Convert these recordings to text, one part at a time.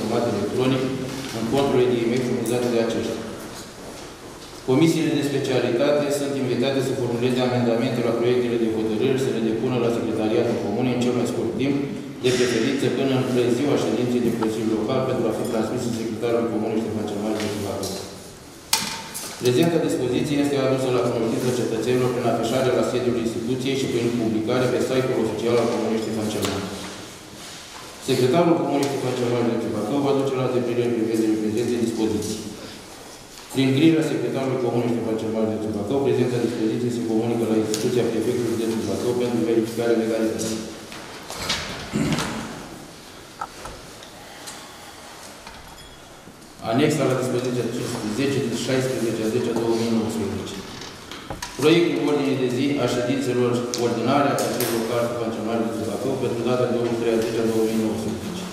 format electronic în conturile de e-mail furnizate de aceștia. Comisiile de specialitate sunt invitate să formuleze amendamente la proiectele de hotărâri să le depună la Secretariatul Comunei în cel mai scurt timp, de preferință până în preziua ședinței de Consiliu Local pentru a fi transmis în Secretarul Comunei Ștefan cel Mare de Bacău. Prezenta dispoziție este adusă la cunoștință cetățenilor prin afișare la sediul instituției și prin publicare pe site-ul oficial al Comunei Ștefan cel Mare. Secretarul Comunei Ștefan cel Mare de Bacău va duce la deplinire prevederile prezentei dispoziții. Prin grirea secretarului Comunei Ștefan cel Mare de Bacău, prezenta dispoziție se comunică la instituția prefectului de Bacău pentru verificare legalității. Anexa la dispoziția 10 din 16 a 10 a 2019. Proiectul ordinii de zi a ședințelor ordinare a Consiliului Local Funcțional de Bacău pentru data de 23 a 10 a 2019.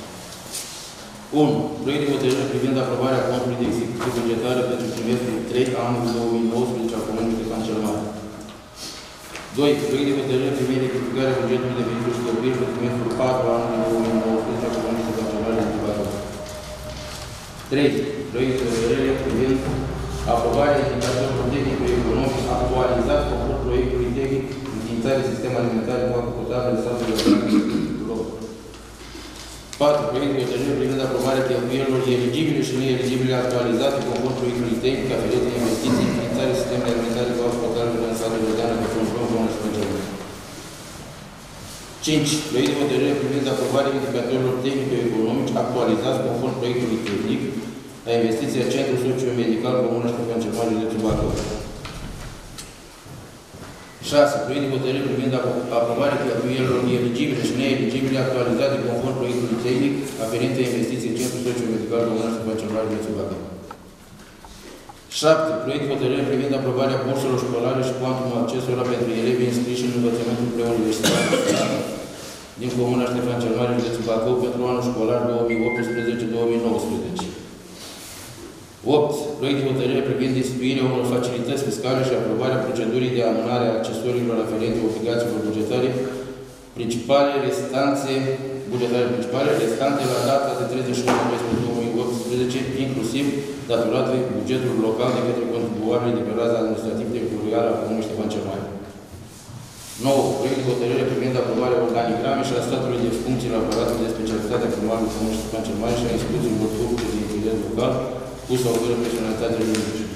1. Proiect de hotărâre privind aprobarea contului de execuție bugetară pentru trimestrul 3 a anului 2019 a Comunului de cel Mare. 2. Proiect de hotărâre privind rectificarea bugetului de venituri și cheltuieli pentru trimestrul 4 a anului 2019 a Comunului de cel Mare de Bacău. 3. Proiect de hotărâre privind aprobarea indicatorilor tehnico-economic actualizat conform proiectului tehnic înființarea sistemului alimentar cu apă potabilă de statului loc. 4. Proiect de hotărâre privind aprobarea cheltuielilor eligibile și neeligibile actualizate conform proiectului tehnic aferent de investiții, înființarea sistemului alimentar cu apă potabilă în satul Rădeană de Frunzon, Bună și Păcălă. 5. Proiect de hotărâre privind aprobarea indicatorilor tehnico-economici actualizați conform proiectului tehnic la investiția Centrul Socio-Medical Comună Ștefan cel Mare de Bacău. 6. Proiect de hotărâre privind aprobarea cheltuielilor eligibile și neeligibile actualizate conform proiectului tehnic aferente investiției Centrul Socio-Medical Comună Ștefan cel Mare de Bacău. 7. Proiect de hotărâre privind aprobarea burselor școlare și cuantumul accesului pentru elevii înscriși în învățământul preuniversitar din Comuna Ștefan cel Mare, județul Bacău, pentru anul școlar 2018-2019. 8. Proiect de hotărâre privind instituirea unor facilități fiscale și aprobarea procedurii de amânare a accesoriilor aferente obligațiilor bugetare principale, restanțe, bugetare principale, restante la data de 31 2018, inclusiv datorate bugetul local de către contribuabili declarați administrativ teritorial al Comunei Ștefan cel Mare. 9. Proiect de hotărâre privind aprobarea organigrame și a statului de funcții la aparatul de specialitate a Comunului Comunei Ștefan cel Mare și a instituțiilor publice de interes local cu sau fără personalitate juridică.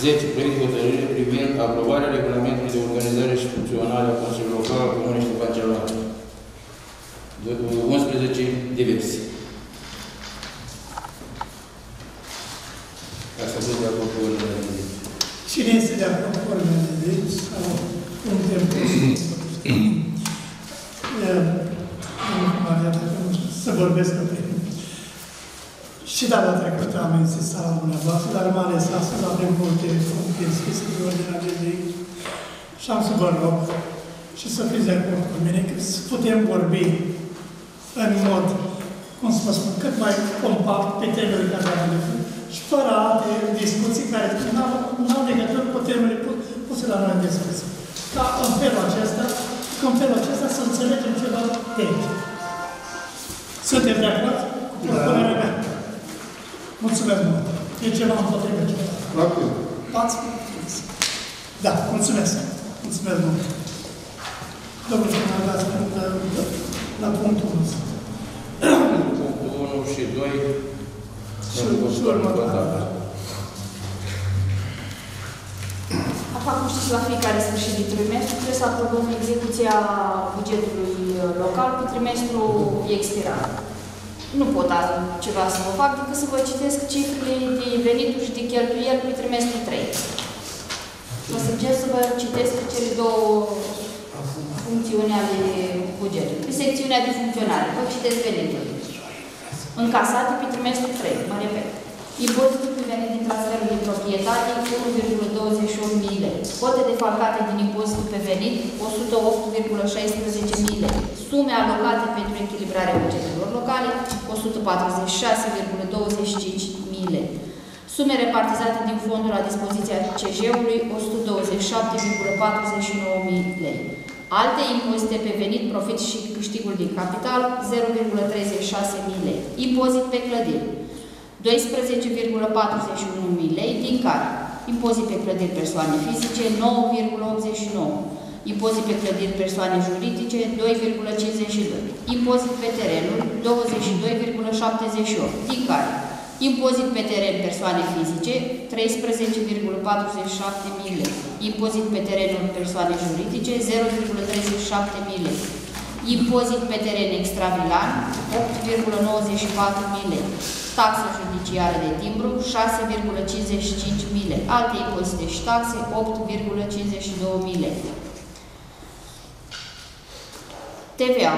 10. Proiect de hotărâre privind aprobarea regulamentului de organizare și funcționare a Consiliului Local al Comunei Ștefan cel Mare. 11. Diverse. Ca să văd de acord cu ordinea de zi. Cine este de acord cu ordinea de zi sau puncte să vorbesc pe și data trecută am insistat la dumneavoastră, dar mai ales astăzi avem multe puncte scrise pe ordinea de zi și am să vă rog și să fiți de acord cu mine că să putem vorbi în mod, cum să vă spun, cât mai compact pe temele care avem de și fără alte discuții care nu au legătură cu temele puse la noi în discuție. Ca în felul acesta, că în felul acesta să înțelegem ceva tehnic. Suntem de acord cu propunerea mea? Mulțumesc mult. E ceva împotrivă ceva. La cum? Ați Da, mulțumesc. Mulțumesc mult. Domnul primar, dați la, la punctul 1. Punctul 1 și 2. Și, și următoarea. Apa cum știți, la fiecare sfârșit de trimestru trebuie să aprobăm execuția bugetului uh, local pe trimestru expirat. Nu pot ceva să vă fac decât să vă citesc cifrele de venituri și de cheltuieli pe trimestru 3. Vă sugerez să vă citesc cele două funcțiuni ale bugetului. Pe secțiunea de funcționare, vă citesc veniturile. Încasate pe trimestru 3, mă repet. Impozitul pe venit din transferul de proprietate, 1,28 mii lei. Cote defalcate din impozitul pe venit, 108,16 mii lei. Sume alocate pentru echilibrarea bugetelor locale, 146,25 mii lei. Sume repartizate din fondul la dispoziția CJ-ului, 127,49 mii lei. Alte impozite pe venit, profit și câștigul din capital, 0,36 mii lei. Impozit pe clădiri, 12,41 mii lei, din care impozit pe clădiri persoane fizice 9,89, impozit pe clădiri persoane juridice 2,52, impozit pe terenuri 22,78, din care? Impozit pe teren persoane fizice 13,47 mii lei, impozit pe terenuri persoane juridice 0,37 mii lei, impozit pe teren extravilan 8,94 mii lei, taxă judiciară de timbru 6,55 mile, alte impozite și taxe 8,52 mile. TVA,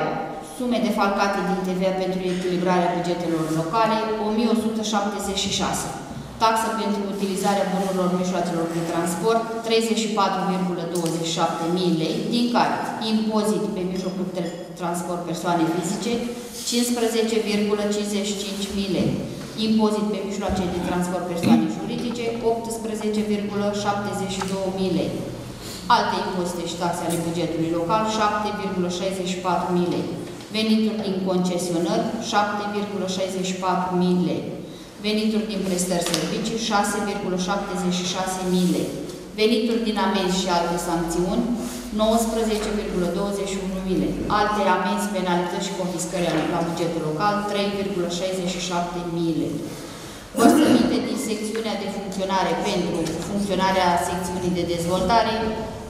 sume defalcate din TVA pentru echilibrarea bugetelor locale 1176. Taxă pentru utilizarea bunurilor mijloacelor de transport 34,27 mii lei, din care impozit pe mijlocul de transport persoane fizice 15,55 mii lei, impozit pe mijloace de transport persoane juridice 18,72 mii lei, alte impozite și taxe ale bugetului local 7,64 mii lei, venituri din concesionări 7,64 mii lei, venituri din prestări servicii 6,76 mii lei, venituri din amenzi și alte sancțiuni 19,21 mii lei, alte amenzi, penalități și confiscări la bugetul local 3,67 mii lei. Vărsăminte din secțiunea de funcționare pentru funcționarea secțiunii de dezvoltare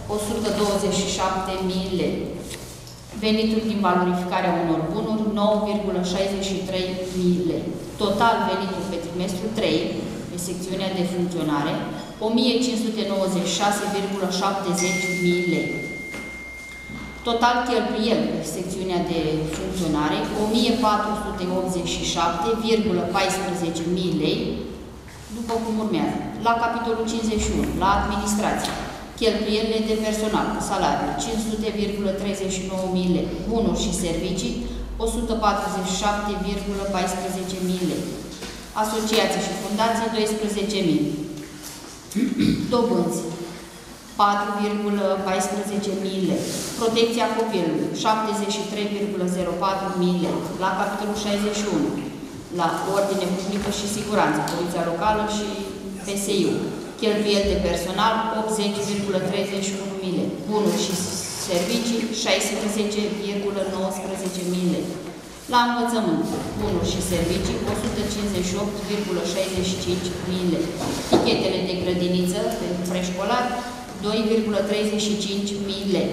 127 mii lei. Venituri din valorificarea unor bunuri 9,63 mii lei. Total venituri pe trimestru 3 pe secțiunea de funcționare 1596,70 mii lei. Total cheltuieli pe secțiunea de funcționare 1487,14 mii lei, după cum urmează. La capitolul 51, la administrație, cheltuielile de personal cu salariu 500,39 mii lei, bunuri și servicii 147,14 mii lei, asociații și fundații 12 mii, dobânzi 4,14 mii lei. Protecția copilului, 73,04 mii lei. La capitolul 61, la ordine publică și siguranță, Poliția Locală și PSIU. Cheltuieli de personal, 80,31 mii lei. Bunuri și servicii, 16,19 mii lei. La învățământ, bunuri și servicii, 158,65 mii lei. Tichetele de grădiniță pentru preșcolari, 2,35 mii lei.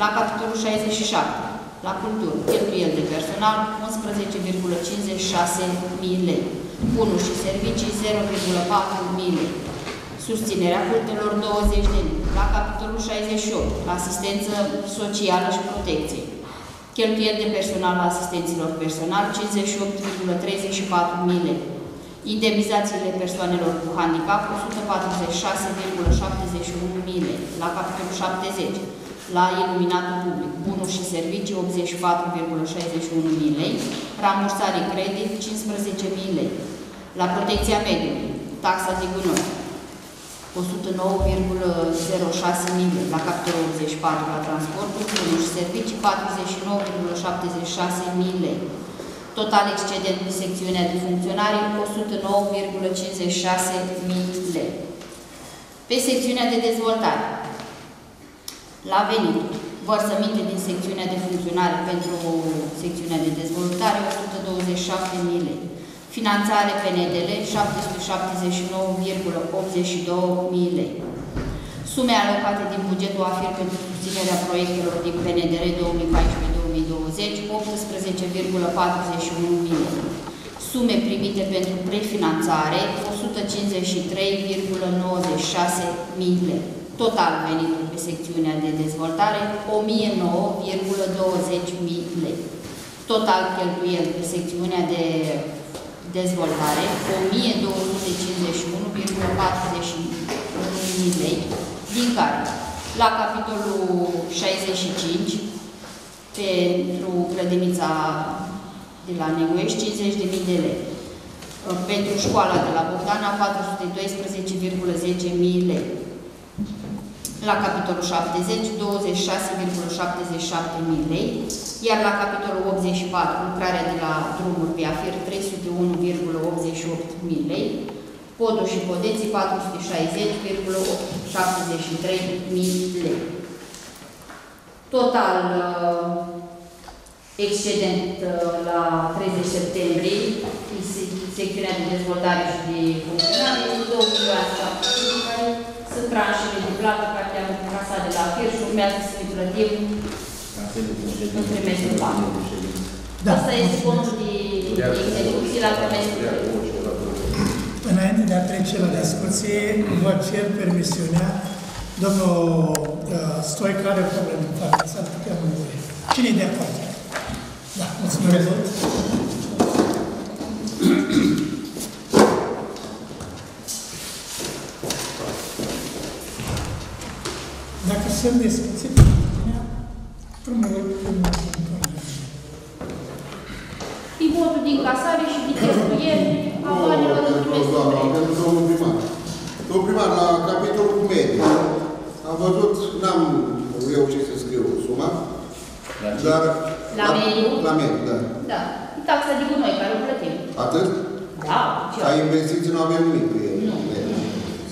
La capitolul 67, la cultură, cheltuieli de personal, 11,56 mii lei. Bunuri și servicii, 0,4 mii lei. Susținerea cultelor 20 de lei. La capitolul 68, la asistență socială și protecție. Cheltuieli de personal la asistenților personal, 58,34 mii lei. Indemnizațiile persoanelor cu handicap 146,71 mile, la capitolul 70, la iluminatul public, bunuri și servicii 84,61 mile, rambursare credit 15 mile, la protecția mediului, taxa de gunoi 109,06 mile, la capitolul 84 la transportul, bunuri și servicii 49,76 mile. Total excedent în secțiunea de funcționare 109,56 mii lei. Pe secțiunea de dezvoltare, la venit, vărsăminte din secțiunea de funcționare pentru secțiunea de dezvoltare 127 mii lei. Finanțare PNDL 779,82 mii lei. Sume alocate din bugetul AFIR pentru susținerea proiectelor din PNDR 2014-2020, 18,41 milioane. Sume primite pentru prefinanțare, 153,96 milioane. Total venituri pe secțiunea de dezvoltare, 1009,20 milioane. Total cheltuieli pe secțiunea de dezvoltare, 1251,40 lei, din care la capitolul 65 pentru grădinița de la Negoiești 50.000 de lei. Pentru școala de la Bogdana 412,10 mii lei. La capitolul 70, 26,77 mii lei, iar la capitolul 84, lucrarea de la drumuri pe afir, 301,88 mii lei, podul și podeții 460,73 mii lei. Total, uh, excedent uh, la 30 septembrie, secțiunea de dezvoltare și de funcționare, 2 milioane care sunt tranșele de plată care le-am încasat de la FIR și urmează să le plătim în trimestrul 4. Da. Asta este contul de execuție la trimestrul 3. Înainte de a trece la discuție, vă cer permisiunea. Domnul uh, Stoica are probleme în față, s-ar putea mâine. Cine e de acord? Da, mulțumesc mult. Dacă sunt discuții, primul primul E votul din casare și din cheltuieli a banilor în trimestrul 3. Pentru domnul primar. Domnul primar, la capitolul cu medii, am văzut, n-am reușit să scriu suma, La ce? dar... La mediu? La mediu, da. Da. E taxa de gunoi care o plătim. Atât? Da, ce? Ca investiții nu avem nimic pe el. Nu.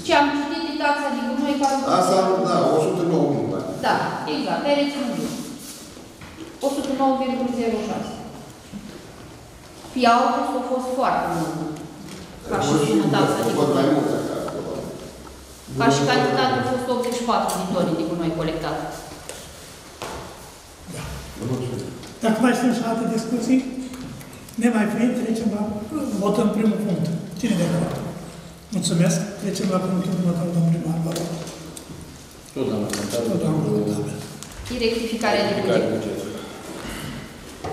Ce am citit e taxa de gunoi care o plătim. Asta, da, 109 mii. bani. Da, exact, ai reținut bine. 109,06. Pe august a fost foarte mult. Ca și sumă taxa de Văd mai gunoi. Mult așa. Ca și cantitate a fost 84 de tone de gunoi colectat. Dacă mai sunt și alte discuții, ne mai fiind, trecem la votăm primul punct. Cine de acord? Mulțumesc. Trecem la punctul următor, domnul primar, vă rog. Tot la Tot doamnă contabil. E rectificarea de buget.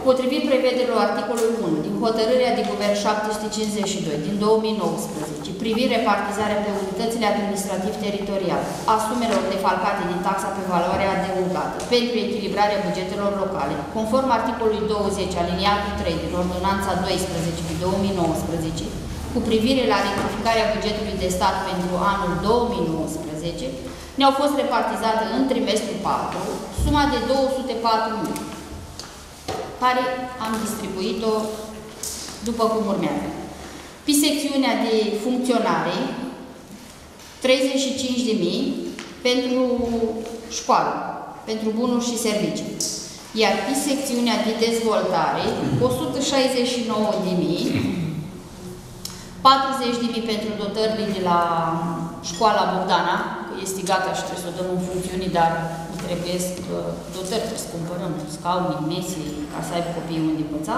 Potrivit prevederilor articolului 1 din hotărârea de guvern 752 din 2019 privind repartizarea pe unitățile administrativ-teritoriale a sumelor defalcate din taxa pe valoare adăugată pentru echilibrarea bugetelor locale, conform articolului 20 aliniatul 3 din ordonanța 12 din 2019 cu privire la rectificarea bugetului de stat pentru anul 2019, ne-au fost repartizate în trimestrul 4 suma de 204.000 care am distribuit-o după cum urmează. Pe secțiunea de funcționare, 35.000 pentru școală, pentru bunuri și servicii. Iar pe secțiunea de dezvoltare, 169.000 40.000 pentru dotările de la școala Bogdana, că este gata și trebuie să o dăm în funcțiune, dar trebuie să dotări, trebuie să cumpărăm scaune, mese, ca să aibă copiii unde învăța.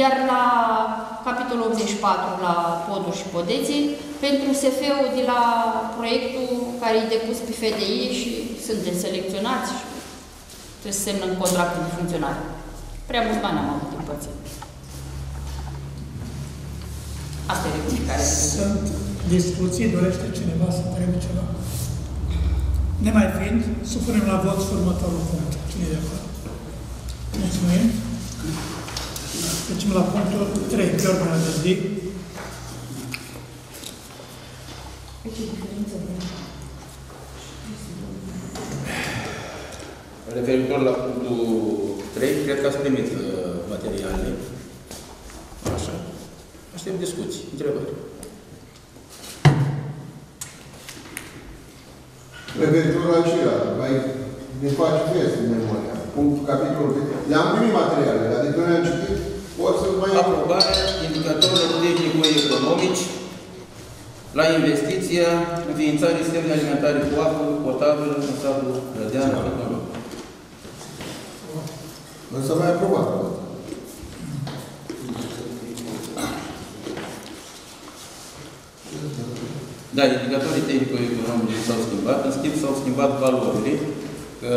Iar la capitolul 84, la poduri și podeții, pentru SF-ul de la proiectul care e depus pe FDI și suntem selecționați și trebuie să semnăm contractul de funcționare. Prea mulți bani am avut din pățit. Asta e rectificarea. Sunt discuții, dorește cineva să întrebe ceva? Nemai fiind, supunem la vot următorul punct. Cine e de acord? Mulțumim. Trecem la punctul 3, pe ordinea de zi. Referitor la punctul 3, cred că ați primit uh, materialele. Așa. Aștept discuții, întrebări. Referitor la Cira, mai ne faci fest în memoria. Punctul capitolul. Le-am primit materialele, adică noi am citit, pot să mai... Aprobarea indicatorilor tehnico-economici la investiții petiția înființării sistemului alimentare cu apă potabilă în satul Rădeanu, Fătălău. Însă mai aprobat. Da, indicatorii tehnico-economici s-au schimbat, în schimb s-au schimbat valorile, că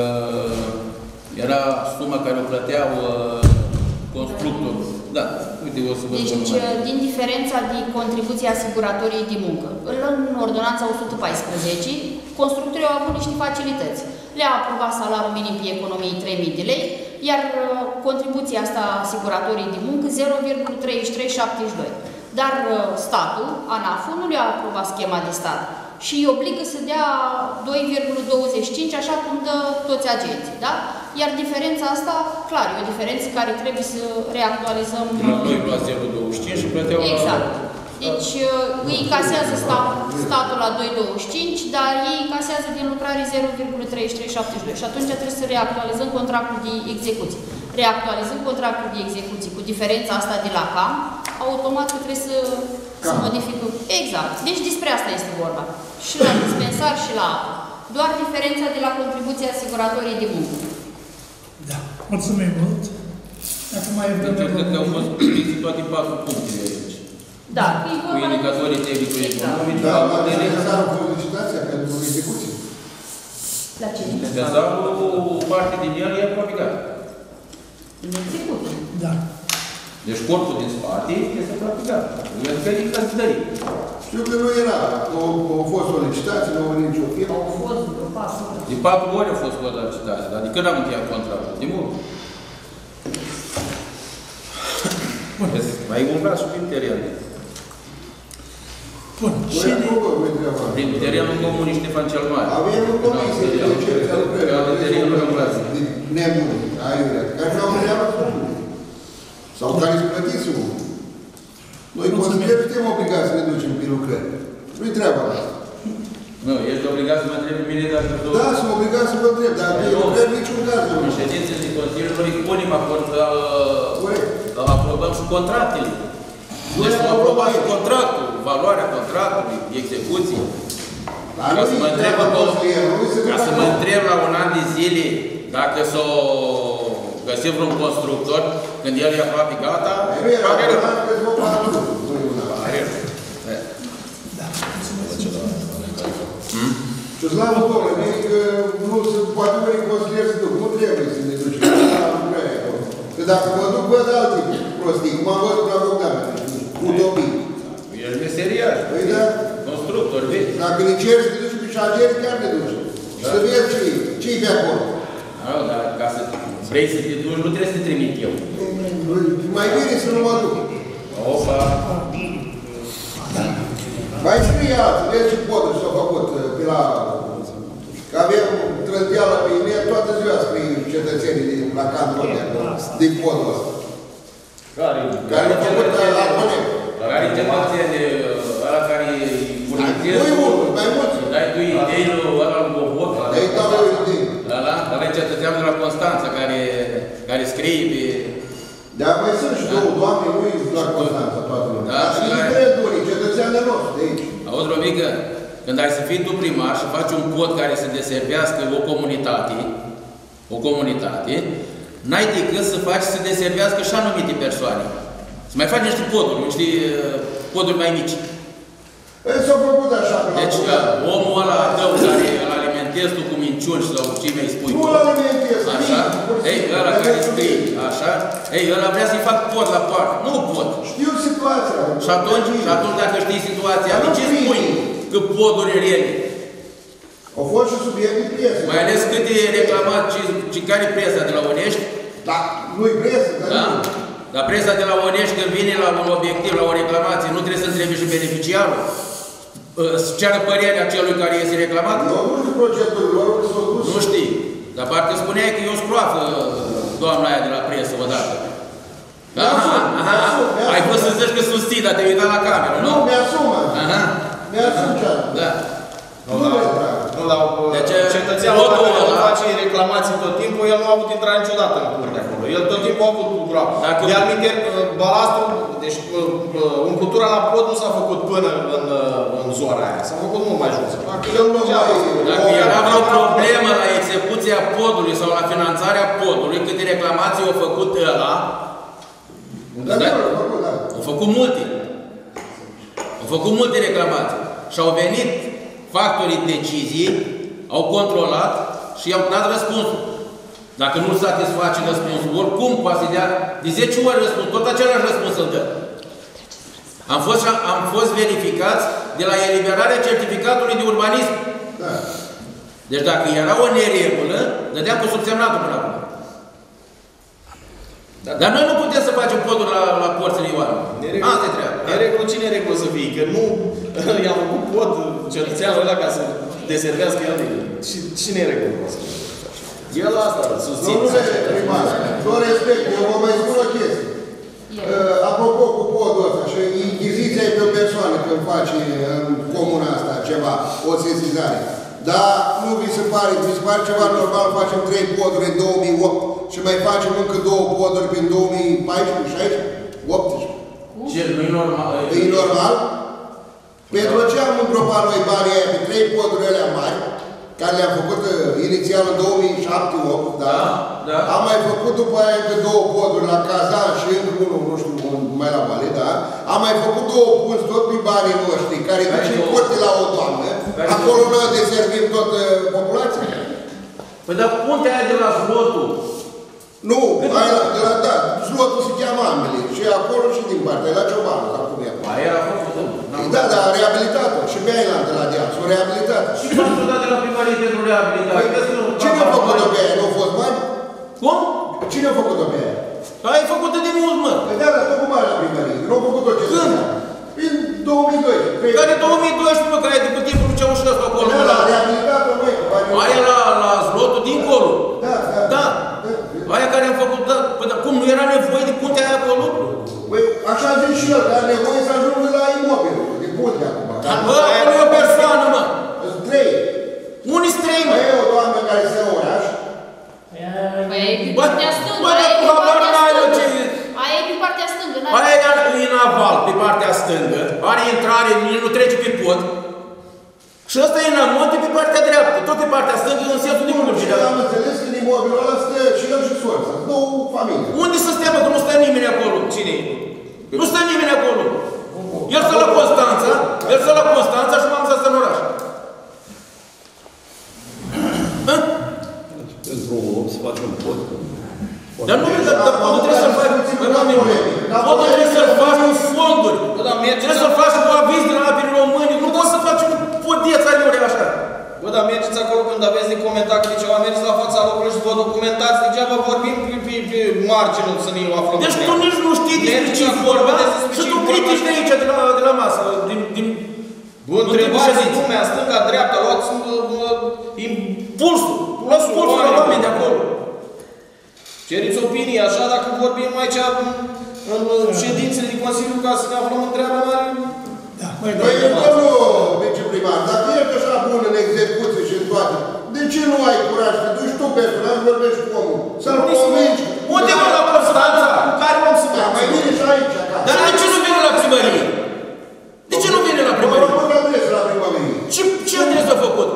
era suma care o plăteau uh, constructorul. Da, uite, o să vă spun Deci, numai. din diferența din contribuția asiguratorii de muncă, în ordonanța 114, constructorii au avut niște facilități. Le-a aprobat salariul minim pe economii 3.000 de lei, iar uh, contribuția asta asiguratorii de muncă 0,3372. Dar uh, statul, ANAF-ul, nu le-a aprobat schema de stat și îi obligă să dea 2,25, așa cum dă toți agenții, da? Iar diferența asta, clar, e o diferență care trebuie să reactualizăm. La uh, noi lua 0,25 și plăteau la... Exact. Deci uh, îi încasează sta- statul la 2,25, dar ei încasează din lucrare 0,3372 și atunci trebuie să reactualizăm contractul de execuție. Reactualizăm contractul de execuție cu diferența asta de la CAM, automat că trebuie să, să Cam. modificăm. Exact. Deci despre asta este vorba. Și la dispensar și la apă. Doar diferența de la contribuția asiguratorii de muncă. Da. Mulțumim mult. Dacă mai e Deci, cred că au fost primiți toate patru punctele aici. Da, e Cu vorba de- indicatorii tehnico-economici, Da, la la putere, necesară a fost licitația pentru execuție. La ce? Dezalul, parte din el e aproape gata. În execuție. Da. Deci corpul din spate este aproape gata. El că e căsătorit. Știu că nu era. Au, au fost o licitație, nu au venit nicio firmă. Au fost vreo patru. De patru ori a fost luat la citație, dar de când am încheiat contractul? De mult. Bun. Mai umblat și prin teren. Bun. Noi Și de... aprobăm, nu treaba. Prin terenul comunii Ștefan cel Mare. Avem o comisie de cercetare Că lucrări. de terenul umblați. De nebuni, aiurea, care nu au treabă cu unul. Sau care îți plătiți unul. Noi consilieri suntem obligați să ne ducem pe lucrări. Nu-i treaba asta. Nu, ești obligat să mă întrebi pe mine dacă tu... Da, sunt obligați să vă întreb, dar pe Nu. lucrări niciun caz nu. În ședințele Consiliului punem acord, Corect. uh, aprobăm și contractele. Noi Deci am am aprobat și aprobat. contractul, valoarea contractului, execuții. Dar Ca să mă nu-i întreb treaba acolo, consilierului să ca să mă întreb la un an de zile dacă s-o găsit vreun constructor, când el e aproape gata, Nu era, pare rău. era câțiva patru, nu e una. Pare rău. Da. Da. Mulțumesc. Și slavă Domnului, mie că nu se poate unii consilieri să duc, nu trebuie să ne ducem la lucrări acolo. Că dacă mă duc, văd alte prostii, cum am văzut la Bogdan, utopii. Ești meseriaș. Păi da, Constructor, vezi? dacă ne ceri să te duci pe șageri, chiar te duci. Și să vezi ce ce-i pe acolo. Da, dar ca să vrei să te duci, nu trebuie să te trimit eu. Mai bine să nu mă duc. Opa! Mai scrie alții, vezi ce poduri s-au făcut uh, pe la... Că avem trădeala pe net, toată ziua scrie cetățenii din, la cantonul ăla, din podul ăsta. Care? Care a făcut la Conec. Care cetățeni, ăla care îi furnizezi Nu-i tu, unul, mai mulți. îi dai tu idei-ul ăla lui Boboc, Dar îi dau eu idei. ăla, ăla e cetățeanul de la Constanța, care, care scrie pe... Dar mai sunt și două doamne, nu la Constanța toată lumea. Da, Dar și sunt la- diferenți unii, cetățeanul nostru de aici. Auzi, Romică, când ai să fii tu primar și faci un pod care să deservească o comunitate, o comunitate, n-ai decât să faci să deservească și anumite persoane. Să mai faci niște poduri, niște uh, poduri mai mici. Păi s-au făcut așa pe la Deci, Bogdan. uh, omul ăla tău care îl alimentezi tu cu minciuni sau ce mi-ai spui Nu tu, la alimentez, așa, pur și ei, simplu. ăla Dar care pentru scrie, mine. așa, ei, ăla vrea să-i fac pod la poartă. Nu pot. Știu situația. Și atunci, și atunci dacă știi situația, Dar de nu ce prinde. spui că poduri rele? Au fost și subiecte presă. Mai ales cât e reclamat și, și care presa de la Onești, Da, nu-i presă, dar da? nu. Dar presa de la Onești când vine la un obiectiv, la o reclamație, nu trebuie să întrebe și beneficiarul. Uh, Să ceară părerea celui care este reclamat? Eu nu știu procedurile lor, că s-au dus. Nu știi. Dar parcă spuneai că e o scroafă doamna aia de la presă odată. Aha, aha, ai fost să zici că susții, dar te-ai uitat la cameră, Nu, nu? mi-asumă. Aha, Mi-asum ce da. Nu vreau. Nu la Deci, cetățeanul podul dacă el ăla- face reclamații tot timpul, el nu a avut intrat niciodată în curte acolo. El tot timpul a avut cultura. Dacă- De anumite, balastru, deci uh, umplutura la pod nu s-a făcut până în, uh, în zona aia. S-a făcut mult mai jos. Dacă el nu mai- Dacă era vreo problemă la execuția podului sau la finanțarea podului, câte reclamații au făcut ăla, Da, da, da, da. au făcut multe. Au făcut multe reclamații. Și au venit factorii deciziei, au controlat și i-au dat răspunsul. Dacă nu satisface răspunsul, oricum poate să dea de 10 ori răspuns, tot același răspuns îl dă. Am fost, am fost verificați de la eliberarea certificatului de urbanism. Da. Deci dacă era o neregulă, dădeam cu subsemnatul până acum. Da. Dar noi nu putem să facem poduri la, la porțile Ioane. Asta e treaba. Neregulă, cine e regulă să fie? Că nu i-am făcut pod cetățeanul ăla ca să deservească el. Și cine e regulă? să fie? El asta susține. Domnule primar, cu respect, eu vă mai spun o chestie. Uh, apropo cu podul ăsta și inchiziția e pe o persoană când face în comuna asta ceva, o sesizare. Dar nu vi se pare, vi se pare ceva normal, facem trei poduri în 2008 și mai facem încă două poduri prin 2014, 16, 18. Ce, nu e normal. E normal? Pentru ce am îngropat noi banii aia pe trei poduri alea mari, care le-am făcut uh, inițial în 2007-2008, da? Da. Am mai făcut după aia încă două poduri la Kazan și încă unul, nu știu, un- mai la Vale, da? Am mai făcut două punți tot pe banii noștri, care Care duc și două? curte la o doamnă. Care Acolo noi deservim tot uh, populația. Păi dar puntea aia de la Zlotul, Nu, aia, de la, da, zlotul se cheamă ambele. Și acolo și din partea, la Ciobanu, sau cum e acolo. aia era făcută. Da, da, reabilitat-o. Și pe aia de la deal, s-o reabilitat. Și m-am dat de la primărie pentru reabilitare. Păi, Vezi că nu- Cine a făcut-o pe aia? Nu au fost bani? Cum? Cine a făcut-o pe aia? Ai făcută de mult, mă. Păi da, dar tot cu bani la primărie. Nu au făcut-o ce Când? Prin 2002. Trei- Care 2012, mă, care e de pe timpul lui Ceaușescu acolo. Da, mă, da, la- reabilitat-o noi. cu banii Aia la, la Zlotul dincolo. Da, da. Da. Aia care am făcut, da. Păi dar cum, nu era nevoie de puntea aia acolo? Păi, așa zice și el, că are nevoie să ajungă la imobil. De punte acum. Dar Bă, acolo e o persoană, mă. Sunt trei. Unii străi, mă. Mai e o doamnă care se ia oraș. Păi e pe Bă, partea stângă, bă, aia dar e pe habar partea n-ai, mă, stângă. ce- Aia e pe partea stângă, n-ai- Aia e în aval, pe partea stângă, are intrare, nu trece pe pod. Și ăsta e în amonte pe partea dreaptă, tot pe partea stângă, în sensul de Și Murgea. am înțeles că în imobilul ăla stă și el și soța. Două familii. Unde să stea, mă, că nu stă nimeni acolo? Cine Nu stă nimeni acolo. El stă la Constanța, el stă la Constanța și m-am stă în oraș. Hă? Într-un om să facem pod. Dar nu, dar, dar podul trebuie să-l faci, bă, doamne, podul trebuie să-l faci cu fonduri. Bă, dar mergeți Trebuie să-l faci cu aviz de la apele români. Nu poți să faci un podieț aiure așa. Bă, dar mergeți acolo când aveți de comentat câte ceva, mergeți la fața locului și vă documentați, degeaba vorbim pe, pe, pe marginul să ne aflăm. Deci în tu ea. nici nu știi despre Mergeți ce acolo, vorba vedeți despre și ce tu vorba critici și- de aici, de la, de la masă, din, din Bă, în timpul întrebați ședinței. lumea, stânga, dreapta, luați uh, uh, Pulsul, luați pulsul la oameni de acolo. Ceriți opinii, așa, dacă vorbim aici în, în ședințele de Consiliu ca să ne aflăm în treaba mare, Da, mai Păi, dau. domnul viceprimar, dacă ești așa bun în execuție și în toate, de ce nu ai curaj să te duci tu personal, vorbești cu omul? Să-l convingi. Unde mă la Constanța? cu care om să Da, mai vine și aici, acasă. Dar de ce nu vine la primărie? De ce nu vine la Mă primărie? rog, adresă la primărie. Ce, ce adresă a făcut?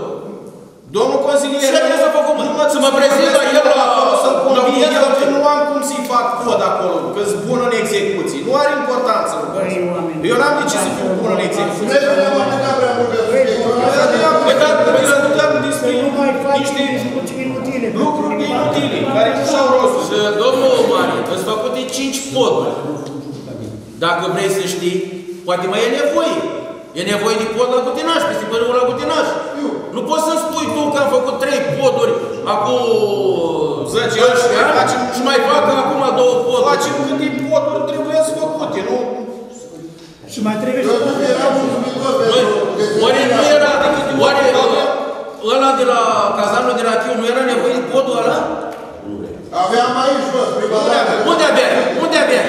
Domnul consilier, Ce adresă a făcut, mă? Să mă prezint la el la... să-l la conving la- eu că nu am cum să-i fac cod acolo, că sunt bun în execuții. Nu are importanță. Eu n-am de ce să fiu bun în execuții. Vrei să ne-am aplicat prea mult pe subiectul ăsta? Păi da, păi da, discutăm despre Nu mai faci niște discuții inutile. lucruri inutile, care nu și-au rostul. Și, domnul Mari, îți făcute 5 poduri. Dacă vrei să știi, poate mai e nevoie. E nevoie de pod la Gutinaș, peste părâul la Gutinaș. Nu poți să spui tu că am făcut 3 poduri acum 10 10 ani și mai ani facem- și mai fac acum două poduri. Facem câte poduri trebuie să făcute, nu? Și mai trebuie Eu să tot eram mulțumitor Băi, pentru Oare nu era, oare ăla de la cazanul de la Chiu, nu era nevoie de podul ăla? Aveam aici jos, prima dată, Unde avea? Unde avea?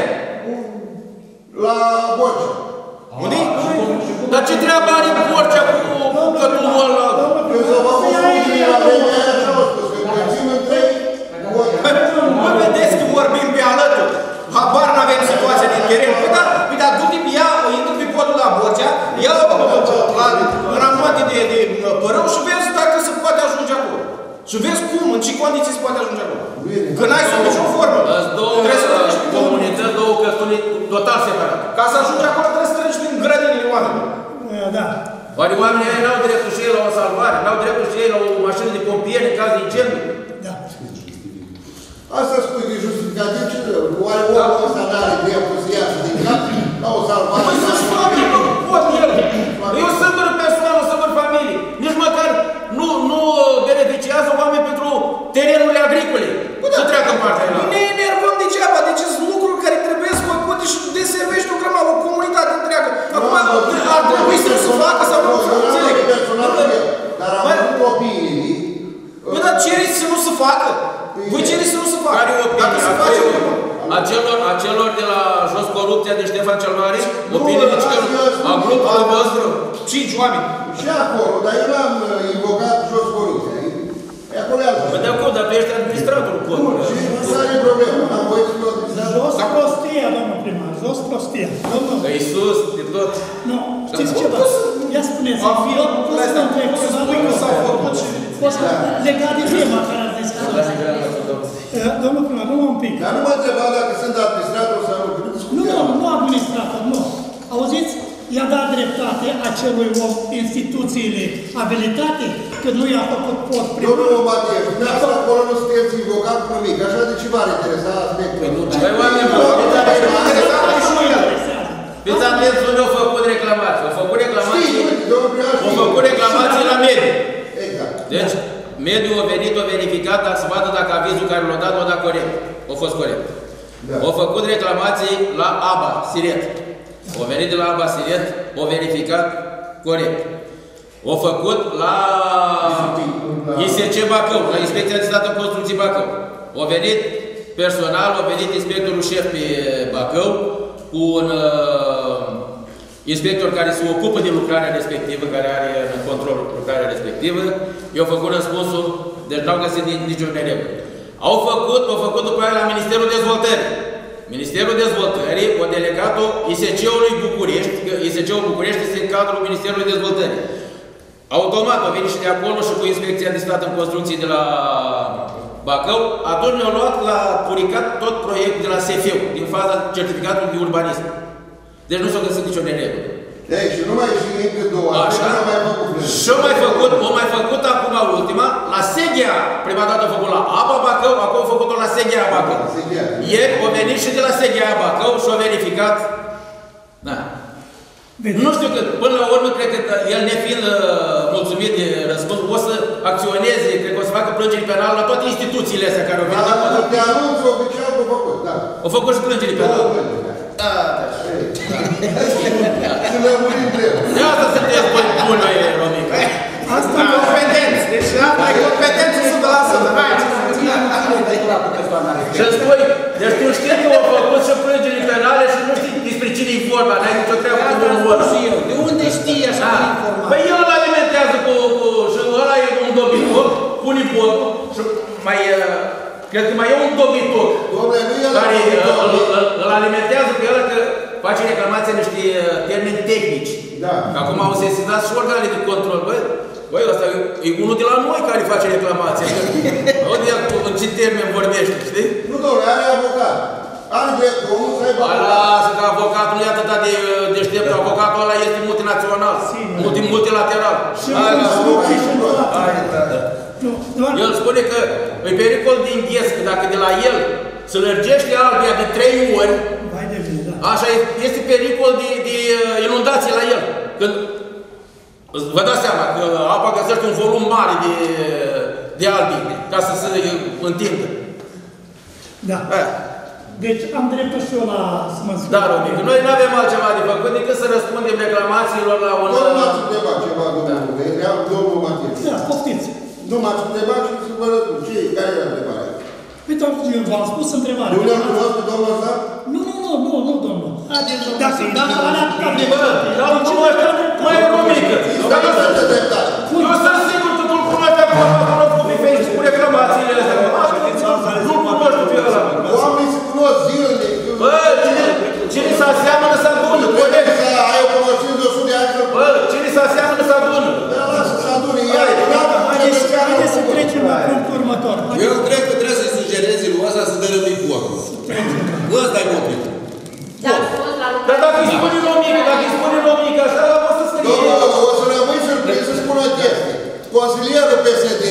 la Borci. Unde? Dar ce treabă are Borcea cu cătul ăla? Eu să vă nu vedeți că vorbim pe alături. Habar n-avem situația din Cheren. Păi da, păi da, du-te pe ea, intră pe podul la Borcea, ia la ramate de, de părău și vezi dacă se poate ajunge acolo. Și vezi cum, în ce condiții se poate ajunge acolo. Că n-ai sub nicio formă. Trebuie să treci prin comunități, două căstuni total separate. Ca să ajungi acolo trebuie să treci prin grădinile oamenilor. Eh, da. Oare oamenii aia n-au dreptul și ei la o salvare, n-au dreptul și ei la o mașină de pompieri în caz de incendiu. Da. Asta spui că e justificativ ce Oare omul ăsta n-are dreptul să iasă din cap la o salvare? Păi să-și facă, nu pot el. E o singură persoană, o singură familie. Nici măcar nu, nu beneficiază oameni pentru terenurile agricole. Să treacă în partea aia. Ne enervăm degeaba, deci sunt lucruri care trebuie să făcute și deservești o grămadă, o comunitate întreagă. Acum ar trebui să se facă sau nu, Eu n-am înțeleg. văzut personal cu el, Dar am Băi, avut opinii. Băi, dar cereți să nu se facă? Voi cereți să nu se facă? Care Dacă opinie? se face, Acelor, acelor de la jos corupția de Ștefan cel Mare? Opinie de ce? eu spun- A grupului vostru? cinci oameni. Și acolo, dar eu n-am uh, invocat jos corupția. E acolo e altceva. Păi de acolo, dar tu ești administratorul Nu, codului. și nu are problemă. N-am voie să fiu administrator. Jos prostia, domnul primar, jos prostia. Domnul, Că Iisus, de tot. nu, știți ceva? Ia spuneți, Am fi eu pot să vă întreb Poți să ceva spui că s-au făcut și... Pot să- legat de tema care ați discutat. Uh, Domnul primar, nu un pic. Dar nu mă întreba dacă sunt administrator sau nu. că Nu Nu, discuteam. nu, nu administrator, nu. Auziți? I-a dat dreptate acelui om instituțiile abilitate că nu i-a făcut pot primar. Domnul Matei, dumneavoastră acolo nu sunteți invocat cu nimic. Așa de ce v-ar interesa aspectul? Păi oameni buni, fiți atenți, Și nu interesează. fiți atenți unde au făcut reclamații. Au făcut Știi, reclamații, uite, domnul primar au știe. făcut reclamații la mediu. Exact. Deci, mediul a venit, a verificat, dar să vadă dacă avizul care l-a dat, l-a dat corect. A fost corect. Da. Au făcut reclamații la ABA, Siret. Au venit de la ABA, Siret, au verificat corect. Au făcut la ISC Bacău, la Inspecția de Stat în Construcții Bacău. Au venit personal, au venit inspectorul șef pe Bacău cu un uh, inspector care se ocupă de lucrarea respectivă, care are în control lucrarea respectivă. I-au făcut răspunsul, deci n-au găsit nici- niciun neregulă. Au făcut, au făcut după aia la Ministerul Dezvoltării. Ministerul Dezvoltării a delegat-o ISC-ului București, că ISC-ul București este în cadrul Ministerului Dezvoltării. Automat a venit și de acolo și cu Inspecția de Stat în Construcții de la Bacău, atunci ne-au luat la puricat tot proiectul de la SF, din faza certificatului de urbanism. Deci nu s-a găsit nicio neregulă. Ei, și nu mai și încă două. Așa. Nu mai făcut frână. Și-au mai făcut, au mai făcut acum ultima, la Seghea, prima dată a făcut la Apa Bacău, acum au făcut-o la Seghea Bacău. Seghea. Ieri au venit și de la Seghea Bacău și au verificat. Da. Vedeți? Nu știu că, până la urmă, cred că el nefiind uh, mulțumit de răspuns, o să acționeze, cred că o să facă plângeri penale la toate instituțiile astea care au venit Dar acolo. te anunț oficial că făcut, da. Au făcut și plângeri Două penale. plângeri, da. Da, da. Să lămurim trebuie. De asta sunteți buni buni, băi, Romica. Asta Da, competenți, deci ai competență 100%, hai. Și îmi spui, deci tu știi că au făcut și plângeri penale și nu știi despre cine e vorba, n-ai nicio treabă cu omul ăla. De unde știi așa Da. informații? Păi el îl alimentează cu, cu și ăla e un dobitor, pune pot și mai, uh, cred că mai e un dobitor Domnule, nu e la care uh, îl, îl, domnule. îl, îl alimentează pe el că face reclamație niște uh, termeni tehnici. Da. Acum au sesizat și organele de control. Băi, băi, ăsta e, e unul de la noi care face reclamație. Auzi el cu- în ce termen vorbește, știi? Nu, domnule, are avocat. Are dreptul omul să aibă Ba, avocat. lasă că avocatul nu e atât de uh, deștept, avocatul ăla este multinațional, multi, multilateral. Și Hai, în lasă. construcții și în toate. Hai, da, da. Nu, doar El spune că e pericol de înghes, că dacă de la el se lărgește albia de trei ori, Vai de mine, da. așa e- este pericol de, de uh, inundație la el. Când vă dați seama că apa găsește un volum mare de, de albi ca să se întindă. Da. Aia. Deci am dreptul și eu la să mă spun. Da, Romic, noi nu avem altceva de făcut decât să răspundem reclamațiilor la un... Domnul m-ați întrebat ceva, domnul Vreau, domnul Matiu. Da, poftiți. Nu m-ați întrebat și să vă răspund. Ce e? Care e întrebarea? Păi, doamne, eu v-am spus întrebarea. Nu le-am cunoscut pe domnul ăsta? Nu, nu, nu, nu, nu, domnul. Haideți, domnul Dacă, Simion, dacă are atâta Bă, dreptate. dar îl cunoaște, mai e Romică. Dar eu sunt- Este dreptate. eu sunt sigur că tu-l cunoști acum, cunosc pe Facebook cu reclamațiile astea. Nu-l cunoști pe ăla. Oamenii se cunosc zilnic. Bă, cine, cine se aseamănă să adună, Trebuie corect. să ai o cunoștință Haideți, haideți să trecem la punctul următor. Eu cred că trebuie să-i sugerezi lui ăsta să dărâmi focul. Ăsta e motivul. Dar fost la Dar lucrare. dacă îi spui că așa l-am fost să scrie. Domnul, o să rămâi surprins să spun o chestie. Consilierul PSD,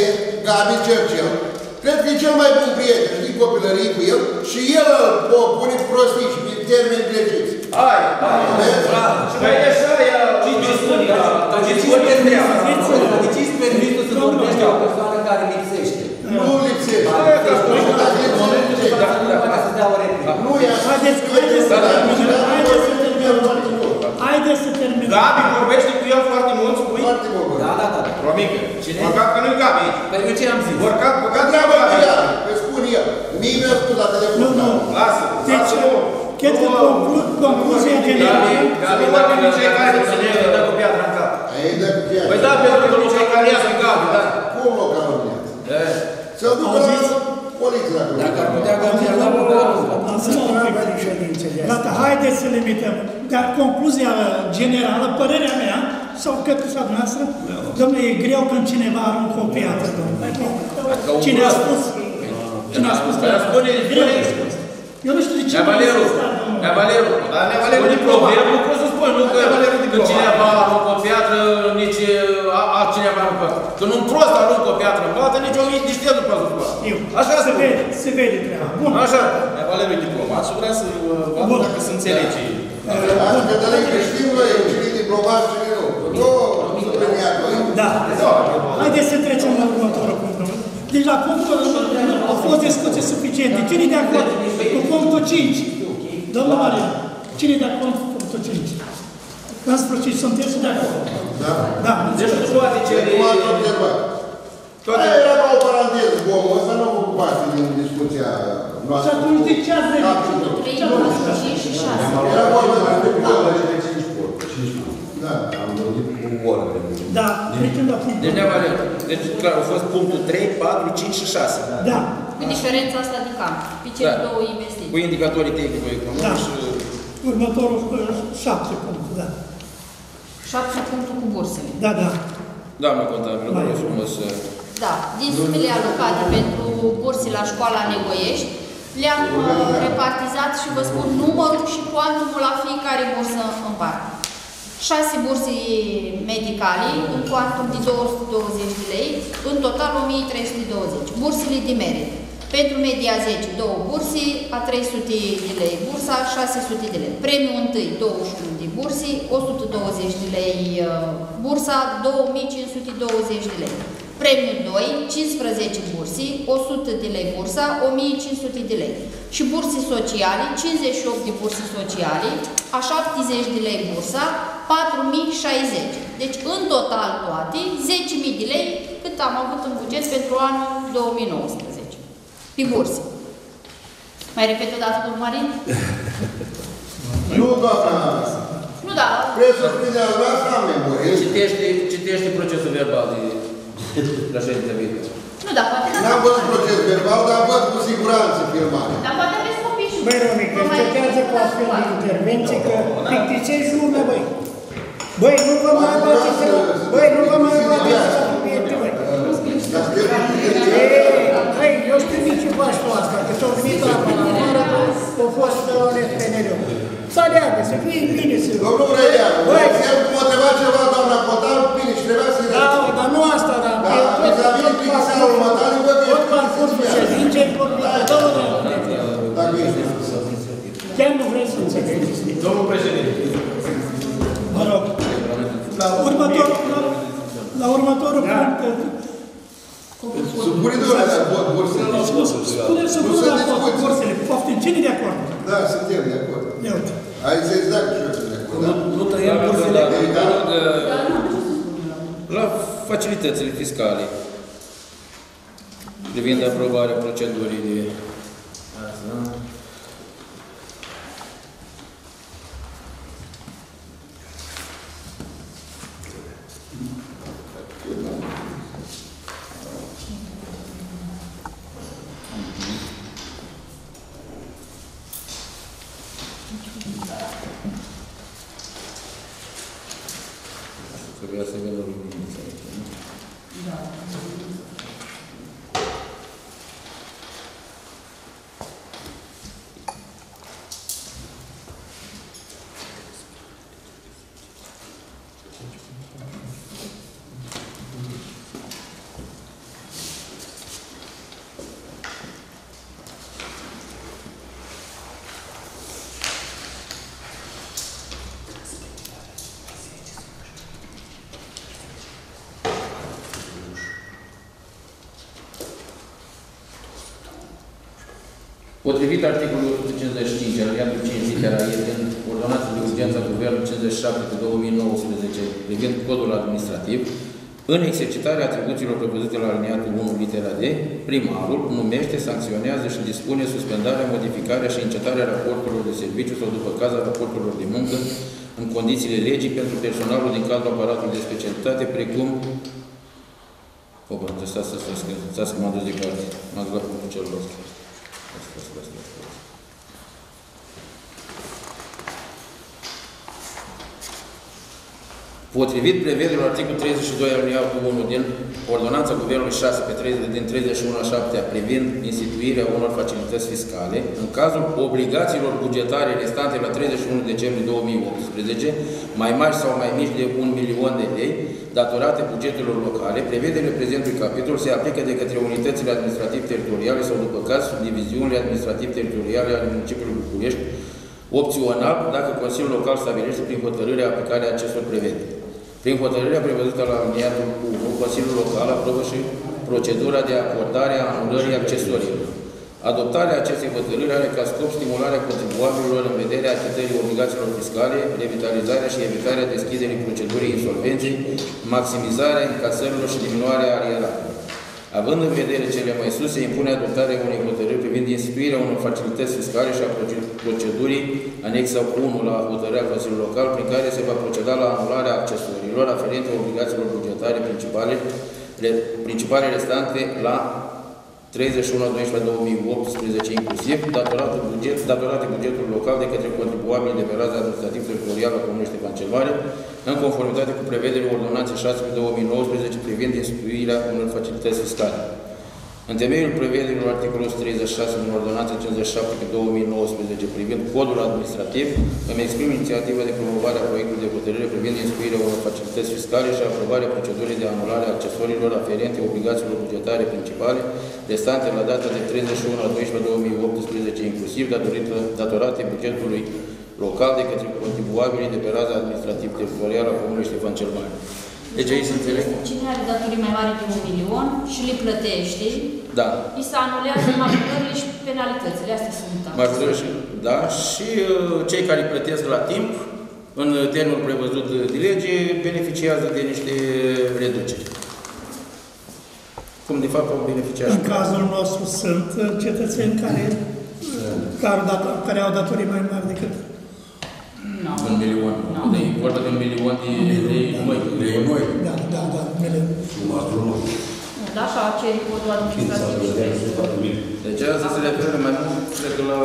Gabi Cercel, cred că e cel mai bun prieten, știi copilării cu el, și el o pune prostii și termeni greșiți. Hai, hai, bravo. Păi așa e, ce spune, dar ce spune treaba? De ce îți permisul să vorbești o persoană care lipsește? Nu lipsește. Hai, că spune, Dacă lipsește, Dar nu poate să dea o replică. Nu e așa. Haideți, haideți să terminăm, haideți să terminăm. Haideți să terminăm. Gabi vorbește cu el foarte mult, spui? Foarte mult. Da, da, da. Romică. Cine? Păcat că nu-i Gabi aici. Păi eu ce am zis? Vorcat, Că băgat treaba treaba cu Gabi. ea, că spun el. Mie mi-a spus la telefon. Nu, nu. Lasă, Deci, lasă-mă. cred că conclu- concluzia generală... Gabi, dacă nu cei care nu se negă, dă cu piatra în cap. Ei, dă cu ea. Păi da, pentru că nu cei care iasă în Gabi, da. Cum o calomniază? Să-l ducă la Auziți? poliție dacă Dacă ar nu. putea găsi la avocatul. Lasă-mă un pic. Gata, haideți să limităm. Dar concluzia generală, părerea mea, sau către sau noastră, domnule, e greu când cineva aruncă o piatră, domnule. Cine a spus? Cine a spus? Păi, spune, Greu spune. a spus. Eu nu știu de ce Nea Valeru, nu este domnule. Nea Valeru, Dar Nea Valeru spune diploma. problemul, cum să spui, nu că Nea Valeru când diploma. cineva aruncă o piatră, nici a- altcineva aruncă. Când un prost aruncă o piatră în baltă, nici o mie nici el nu poate să facă. Eu. Așa se se vede. vede, se vede treaba. Bun. Așa, Nea Valeru e diplomat și vrea să vadă Bun. dacă se înțelege. Asta că de că știm noi cine e diplomat și cine nu. Nu, nu premiat noi. Da. Haideți să trecem la următorul punct. domnule. Deci la punctul au fost discuții suficiente. Cine e de acord cu punctul 5? Domnul Marian, cine e de acord cu punctul 5? În sfârșit, sunteți de acord? Da. Da. Deci nu poate cere... Cum ați observat? Toate... Aia era ca o paranteză cu omul ăsta, nu a făcut parte din discuția Și noastră. atunci de ce ați venit? Punctul 3, 4, 5 și 6. Era vorba de Da. Da, trecem la punctul. Deci, Nea Valeru, deci clar, a fost punctul 3, 4, 5 și 6. Da. Cu diferența asta de cam. Pe cele Da. două Cu investiții. indicatorii tehnico Da. economici și... Următorul uh, șapte punct, da. 7 punctul cu bursele. Da, da. Doamna contabilă, vă rog frumos să... Da, din sumele alocate pentru burse la școala Negoiești, le-am uh, repartizat și vă spun numărul și cuantumul la fiecare bursă în parte. 6 burse medicale, un cuantum de 220 de lei, în total 1320. Bursele de merit. Pentru media 10, două burse, a 300 de lei bursa, 600 de lei. Premiul 1, 21 de burse, 120 de lei uh, bursa, 2520 de lei. Premiul 2, 15 burse, 100 de lei bursa, 1500 de lei. Și burse sociale, 58 de burse sociale, a 70 de lei bursa, 4060. Deci, în total toate, 10.000 de lei cât am avut în buget pentru anul 2019. Pe burse. Mai repet o dată, domnul Marin? Nu, doamna. Nu, da. Prețul prinde al noastră am memorie. Citește, citește procesul verbal de la ședința viitoare. Nu, da, poate da. N-am văzut proces verbal, dar văd cu siguranță filmare. Dar poate aveți copii și... Băi, Romică, Vă mai încercați cu astfel de intervenții că plictisești lumea, băi. Băi, nu vă mai bați să... Băi, nu vă mai bați să subiecte, băi. Dar suntem Ei, băi, eu știu nici ce faci tu asta, că s-au venit la Panamara, au fost la FNL-ul. Să aleagă, să fie bine, să... Domnul Răian, Băi, el cum a întrebat ceva, doamna Potar, bine, și trebuia să-i da, răspund. dar nu asta, dar... Da, e tot- vis-a-vis tot plictisealul parcursul- următor, văd că Tot ești parcursul plictisiat. ședinței vorbim de două de Dacă ești. Chiar nu vreți să înțelegeți. Domnul președinte. Mă rog. La următorul, la, la următorul punct, Supune doamna la vot bursele. spuneți să Nu pun sunt la vot discuții. cursele. Poftim, cine de acord? Da, suntem de acord. Ia uite. Aici exact și eu sunt de acord. da? Nu tăiem bursele. La facilitățile fiscale. Privind aprobarea procedurii de Trebuia să vină luminița aici, nu? Potrivit articolului 155, alineatul 5, litera E, din ordonanța de urgență a Guvernului 57 pe 2019, privind codul administrativ, în exercitarea atribuțiilor prevăzute la alineatul 1, litera D, primarul numește, sancționează și dispune suspendarea, modificarea și încetarea raporturilor de serviciu sau, după caz, a raporturilor de muncă în condițiile legii pentru personalul din cadrul aparatului de specialitate, precum Opa, trebuie să stați, stați, stați, stați, că m-am dus de carte. M-ați luat Potrivit prevederilor articolul 32 alineatul 1 din Ordonanța Guvernului 6 pe 30, din 31 a 7 privind instituirea unor facilități fiscale, în cazul obligațiilor bugetare restante la 31 decembrie 2018, mai mari sau mai mici de 1 milion de lei, datorate bugetelor locale, prevederile prezentului capitol se aplică de către unitățile administrativ-teritoriale sau, după caz, diviziunile administrativ-teritoriale ale municipiului București, opțional dacă Consiliul Local stabilește prin hotărâre aplicarea acestor prevederi. Prin hotărârea prevăzută la aliniatul 1, Consiliul Local aprobă și procedura de acordare a anulării accesoriilor. Adoptarea acestei hotărâri are ca scop stimularea contribuabililor în vederea achitării obligațiilor fiscale, revitalizarea și evitarea deschiderii procedurii insolvenței, maximizarea încasărilor și diminuarea arieratelor. Având în vedere cele mai sus, se impune adoptarea unei hotărâri privind instituirea unor facilități fiscale și a procedurii anexa 1 la hotărârea Consiliului Local, prin care se va proceda la anularea accesoriilor aferente obligațiilor bugetare principale, principale restante la 31-12-2018 inclusiv, datorate, buget, datorate bugetului local de către contribuabili de pe raza administrativ teritorială a Comunei Ștefan cel Mare, în conformitate cu prevederile ordonanței 6 2019 privind instituirea unor facilități fiscale. În temeiul prevederilor articolul 136 din ordonanța 57 pe 2019 privind codul administrativ, îmi exprim inițiativa de promovare a proiectului de hotărâre privind instituirea unor facilități fiscale și aprobarea procedurii de anulare a accesoriilor aferente obligațiilor bugetare principale restante la data de 31 a 12 2018 inclusiv datorate bugetului local de către contribuabilii de pe raza administrativ-teritorială a Comunului Ștefan cel Mare. Deci aici se înțeleg? Cine are datorii mai mari de un milion și le plătește, Da. îi se anulează majorările și penalitățile. Astea sunt Majorări și, da, și uh, cei care plătesc la timp, în termenul prevăzut de lege, beneficiază de niște reduceri. Cum de fapt au beneficiat și În cazul nostru sunt uh, cetățeni care, care, dat, care au datorii mai mari decât Nu. un milion. Nu. De vorba de un milion de lei noi. Lei noi. Da, da, da, mele. Da, așa ceri codul administrativ și pe Deci asta se referă mai mult, cred că la,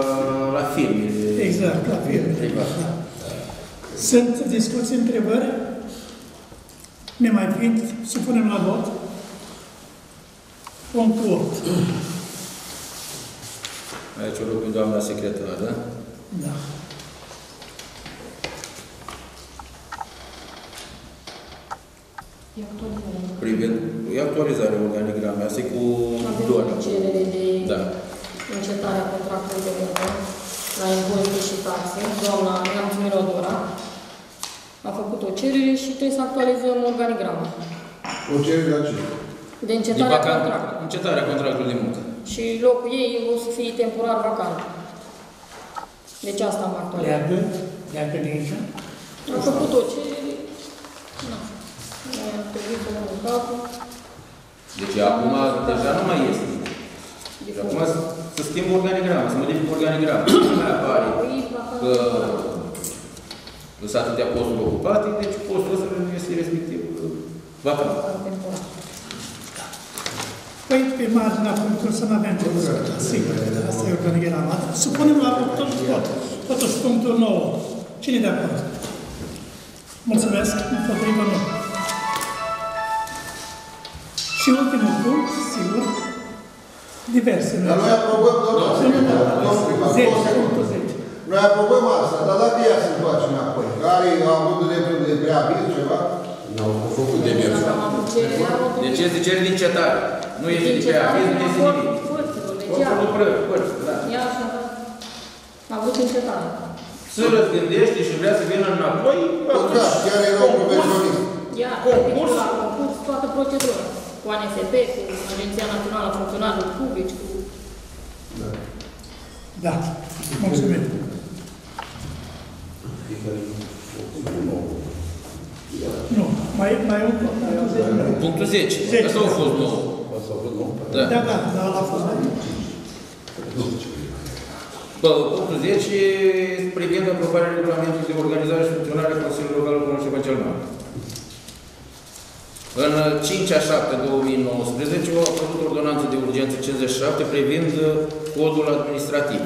la firme. Exact, la firme. Private. Sunt discuții, întrebări? Nemai fiind, supunem la vot. Punctul 8. Aici o rog pe doamna secretară. Da. E Privind, e actualizarea organigramei, asta e cu Avem doar. o cerere de Da. încetare a contractului de muncă la impozite și taxe. Doamna Neamț Mirodora a făcut o cerere și trebuie să actualizăm organigrama O cerere la ce? de Din încetare a vacant, contractului. încetarea contractului de muncă. Și locul ei o să fie temporar vacant. Deci asta am actualizat. Leagă, leagă de aici. Am făcut o cerere. Nu. Deci acum deja nu mai este. Deci acum să- să schimb organigrama, să modific organigrama. Nu mai apare că sunt atâtea posturi ocupate, deci postul ăsta este respectiv uh, vacant. Păi, pe marginea punctului să nu avem ce discuta, sigur, asta e organigrama. Supunem la punctul tot. Totuși, punctul 9. Cine de acord? Mulțumesc, împotrivă nu. Și ultimul punct, sigur, diverse. Dar noi aprobăm, domnul secretar, domnul primar, 10, două secunde. punctul 10. Noi aprobăm asta, dar dacă ea se întoarce înapoi, care a avut dreptul de preaviz ceva, Nu au făcut de mers. Dacă am avut cererea, am avut Deci este cer din cetare. Nu este de pe aviz, nu este nimic. Părților, deci Postul ea- lucrări, părți, da. ea așa a avut încetare. Se răzgândește și vrea să vină înapoi, contract, atunci chiar era un profesionist. Ea Concurs? la concurs toată procedura. Cu ANSP, cu Agenția Națională a Funcționarilor Publici, cu... Da, mulțumim. Nu, mai, mai un punct. Punctul 10. Zece. Asta a fost nou. Da. Da, da, da, la fost. Bă, punctul 10 privind aprobarea regulamentului de organizare și funcționare a Consiliului Local al Comunului Ștefan cel Mare. În 5 a 7 2019 a apărut ordonanța de urgență 57 privind codul administrativ.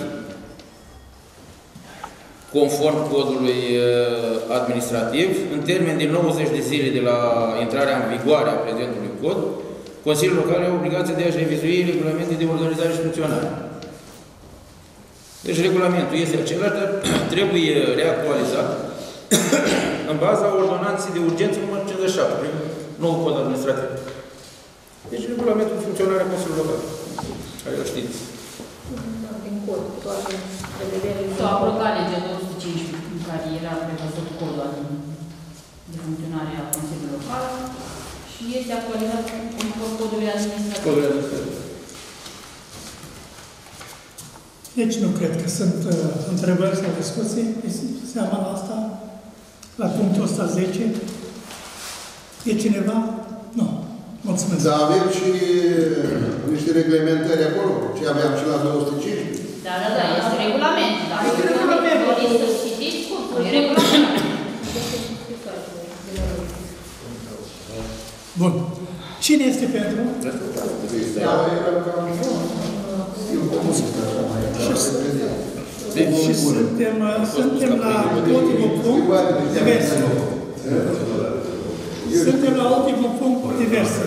Conform codului eh, administrativ, în termen de 90 de zile de la intrarea în vigoare a prezentului cod, Consiliul Local are obligația de a-și revizui regulamente de organizare și funcționare. Deci regulamentul este același, dar trebuie reactualizat în baza ordonanței de urgență numărul 57, prin nou cod administrativ. Deci regulamentul de funcționare a Consiliului Local, care o știți. Din cod, cu toate prevederile. S-a aprobat legea 215 în care era prevăzut codul admin de funcționare a Consiliului Local și este actualizat conform codului administrativ. Codul administrativ. Deci nu cred că sunt uh, întrebări sau discuții. Este seama la asta? La punctul ăsta 10? E cineva? Nu. Mulțumesc. Dar avem și niște reglementări acolo, ce aveam și la 215. Da, da, da, este regulament. Dacă Este regulament. doriți să citiți, cum? E regulament. Bun. Cine este pentru? Da, era cam... Eu cum să zic așa mai Și suntem, uh, suntem la ultimul punct, diverse. Suntem la ultimul punct, diverse.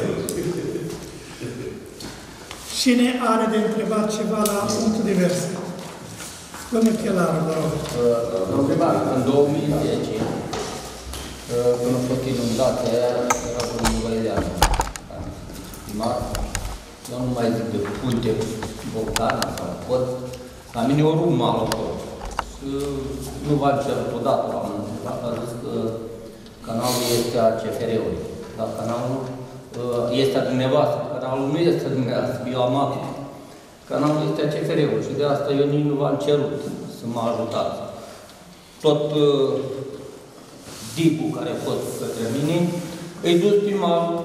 Cine are de întrebat ceva la punctul diverse? Domnul Chelar, vă rog. Domnul primar, în 2010, uh, când a fost inundate, era domnul Văileanu, primar. Eu nu mai zic de punte Bogdana sau pod. La mine o rumă al acolo. Uh, Nu v-am cerut odată, l-am întrebat, a zis că canalul este a CFR-ului. Dar canalul uh, este a dumneavoastră. Canalul nu este a dumneavoastră, eu am apă. Canalul este a CFR-ului și de asta eu nici nu v-am cerut să mă ajutați. Tot uh, dipul care a fost către mine, îi dus primarul,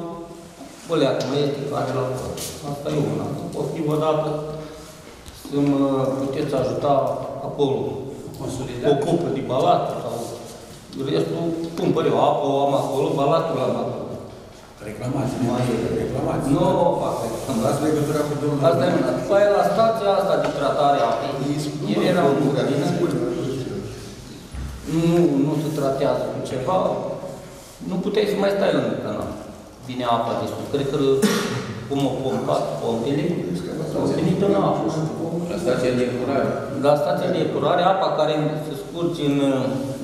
băleacă, mă este care la fost. Asta e una. Poftim o dată să mă puteți ajuta acolo. O cupă de balat sau restul cumpăr eu apă, o am acolo, balatul am acolo. Reclamați, Mai e. reclamați. Nu o fac reclamați. Dați legătura cu domnul... Asta e una. După aia la stația asta de tratare a apei, el era un nu, nu se tratează cu ceva, nu puteai să mai stai lângă canal. Vine apa de sus. Cred că cum o pompat pompele, au venit în apă. La stația de curare. La stația de epurare, apa care se scurge în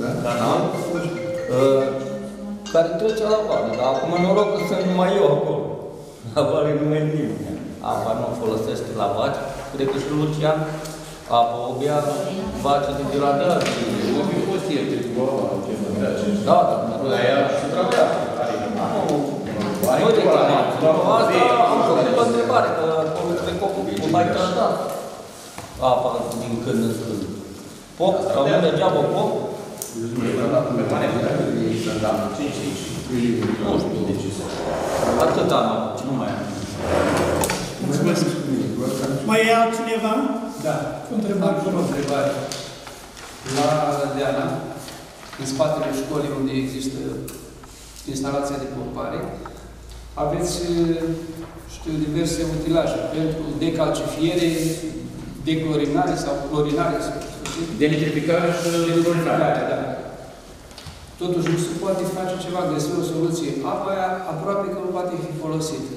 Da? canal, uh, care trece la vale. Dar acum noroc că sunt numai eu acolo. La vale nu mai e nimeni. Apa nu o folosește la vaci. Cred că și Lucian, apa o bea vaci de diradează. Nu fi fost el, cred că vorba, ce mă vrea. Da, da, da. Dar ea se tratează. Nu reclamați. Asta am făcut o întrebare, că acolo cred că o mai tratat. Apa din când în când. Pop, sau nu degeaba pop, nu știu. Atât am avut, nu mai am. Mulțumesc. Mai e altcineva? Da, Cu întrebări, vă am o rog. întrebare. La Lădeana, în spatele școlii unde există instalația de pompare, aveți, știu, diverse utilaje pentru decalcifiere, declorinare sau clorinare, să știu. De nitrificare și de clorinare. Da, da. Totuși nu se poate face ceva, găsi o soluție. Apa aia aproape că nu poate fi folosită.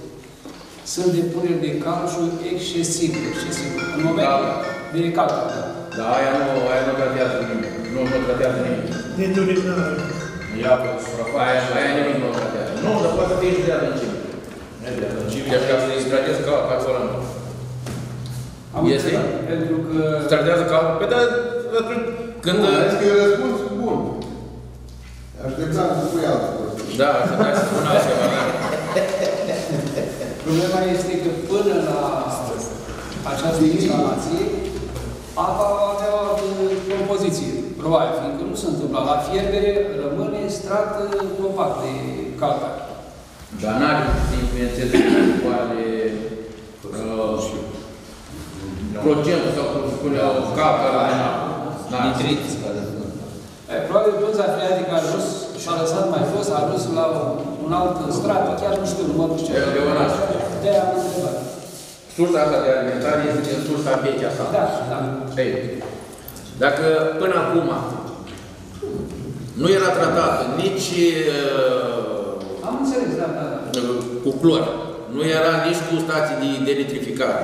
Sunt depuneri de calciu excesiv, excesiv. În momentul de calciu, da. Dar aia nu, aia nu tratează nimic. Nu, nu tratează nimic. De durinare. Ia pe suprafa, aia, aia nimic nu tratează. Nu, dar poate să fie și de adâncime. Nu de adâncime. Deci ca să-i tratezi ca, ca acolo nu. Am Este? înțeles, pentru că Se tratează ca... Pe da, atunci când... Nu, zic că e răspuns bun. Așteptam să pui altă prostie. Da, să dai să spun altceva, da. problema este că până la această instalație apa va avea o altă compoziție, probabil, fiindcă nu se întâmplă. La fierbere rămâne strat uh, compact de calcar. Dar n-are să influențeze oare uh, procentul sau cum se spune, o capă la N-are. Nitriți care sunt. E, probabil pânza freatică a ajuns și a lăsat mai fost, a ajuns la un alt strat, chiar nu știu, nu mă duc ce. Leonard. De-aia am întrebat. Sursa asta de alimentare este din sursa vechea sa. Da, da. Ei, dacă până acum nu era tratată nici uh, Am înțeles, da, da, da. cu clor, nu era nici cu stații de denitrificare.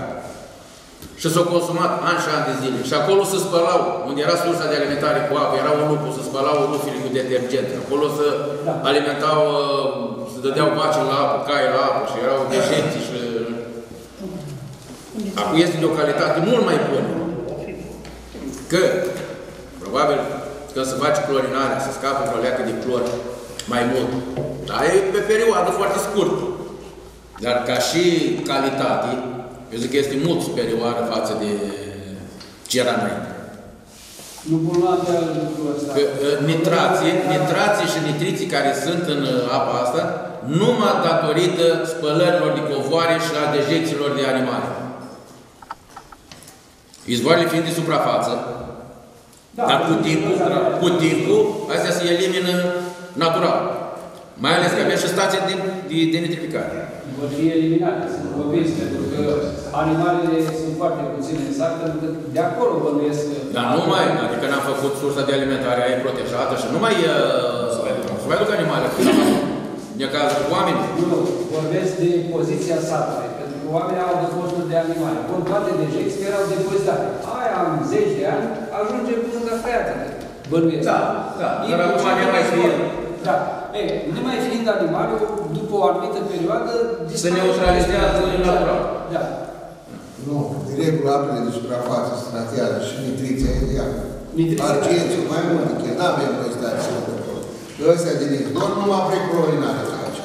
Și s-au consumat ani și ani de zile. Și acolo se spălau, unde era sursa de alimentare cu apă, era un lucru, se spălau rufile cu detergent. Acolo se Da. alimentau, uh, se dădeau baci la apă, cai la apă și erau deșenți și... Acum este de o calitate mult mai bună. Că, probabil, când se face clorinarea, se scapă o leacă de clor mai mult. Dar e pe perioadă foarte scurtă. Dar ca și calitate, eu zic că este mult superioară față de ce era înainte. Nu pun la de lucrul ăsta. Că, uh, Nitrații, nitrații și nitriții care sunt în uh, apa asta, numai datorită spălărilor de covoare și a dejecțiilor de animale. Izvoarele fiind de suprafață, Da, dar cu timpul, cu timpul, astea se elimină natural. Mai ales că avem și stația de, de, de nitrificare. vor fi eliminate, sunt convins, pentru că animalele sunt foarte puține în sat, pentru că de acolo bănuiesc că... Dar nu mai, adică n-am făcut sursa de alimentare, aia e protejată și nu mai uh, să mai duc animale. De cazul cu oameni. Nu, nu, vorbesc de poziția satului, pentru că oamenii au depozituri de animale. Bun, toate dejecții erau depozitate. Aia am zeci de ani, ajunge până freatică. Bănuiesc. Da, da, dar E acum puțin ne mai sport. fie. Da. Ei, nemai fiind animale, după o anumită perioadă, dispare- neutralizează natural. Da. Nu, de regulă apele de suprafață se tratează și nitriția e ea. Nitriția. Argențiu, mai multe, că n-avem noi stații de acolo. Că ăstea de nici, doar numai preclorinare face.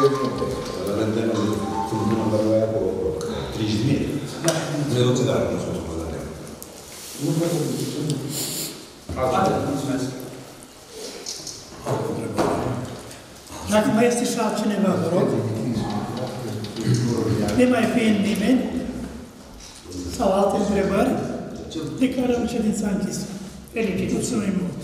Deci nu trebuie. Elementele sunt numai dar noi acolo, 30 de metri. Ne duce dar nu sunt spălare. Atât, mulțumesc. Dacă mai este și altcineva, vă rog. Ne mai fiind nimeni sau alte întrebări, declarăm ședința închisă. Felicitări mult!